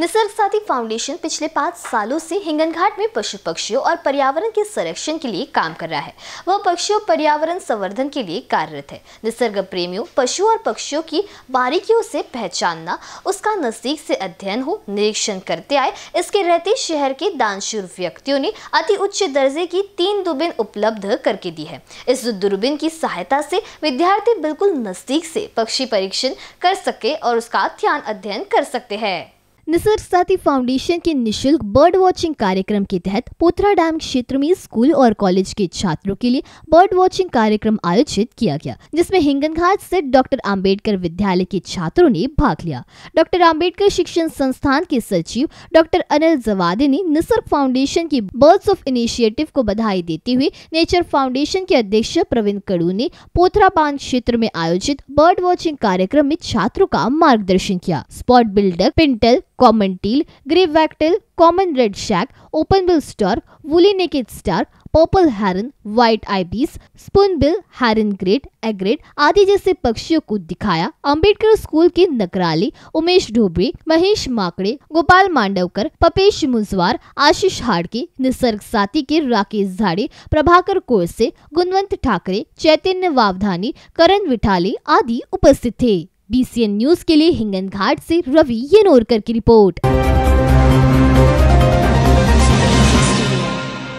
निसर्ग साथी फाउंडेशन पिछले पाँच सालों से हिंगन घाट में पशु पक्षियों और पर्यावरण के संरक्षण के लिए काम कर रहा है। वह पक्षियों, पर्यावरण संवर्धन के लिए कार्यरत है। निसर्ग प्रेमियों, पशु और पक्षियों की बारीकियों से पहचानना, उसका नज़दीक से अध्ययन हो, निरीक्षण करते आए, इसके रहते शहर के दानशूर व्यक्तियों ने अति उच्च दर्जे की तीन दूरबीन उपलब्ध करके दी है। इस दूरबीन की सहायता से विद्यार्थी बिल्कुल नज़दीक से पक्षी परीक्षण कर सके और उसका ध्यान अध्ययन कर सकते हैं। निसर्ग साथी फाउंडेशन के निशुल्क बर्ड वॉचिंग कार्यक्रम के तहत पोथरा डैम क्षेत्र में स्कूल और कॉलेज के छात्रों के लिए बर्ड वॉचिंग कार्यक्रम आयोजित किया गया, जिसमें हिंगन घाट स्थित डॉक्टर अंबेडकर विद्यालय के छात्रों ने भाग लिया। डॉक्टर अंबेडकर शिक्षण संस्थान के सचिव डॉक्टर अनिल जवादे ने निसर्ग फाउंडेशन की बर्ड्स ऑफ़ इनिशिएटिव को बधाई देते हुए नेचर फाउंडेशन के अध्यक्ष प्रवीण कड़ू ने पोथरा बाँध क्षेत्र में आयोजित बर्ड वॉचिंग कार्यक्रम में छात्रों का मार्गदर्शन किया। Spot billed pintail common teal, grey wagtail, common red shag, open bill stork, woolly naked stark, purple heron white ibis spoonbill heron great egret आदि जैसे पक्षियों को दिखाया अंबेडकर स्कूल के नकराली उमेश ढोबरे महेश माकड़े गोपाल मांडवकर पपेश मुजवार आशीष हाड़के निसर्ग साथी के राकेश झाड़े प्रभाकर कोरसे गुणवंत ठाकरे चैतन्य वावधानी करण विठाले आदि उपस्थित थे। बीसीएन न्यूज़ के लिए हिंगन घाट से रवि येनोरकर की रिपोर्ट।